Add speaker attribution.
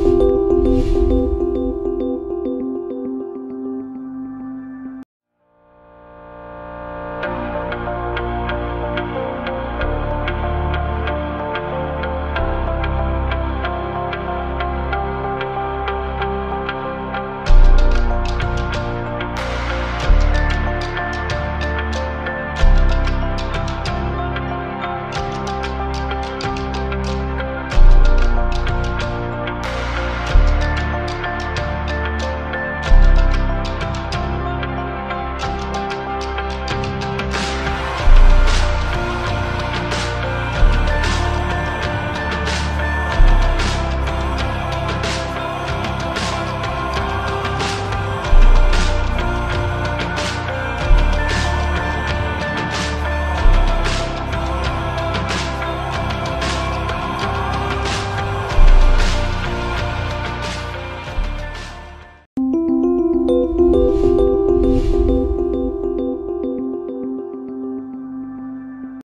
Speaker 1: you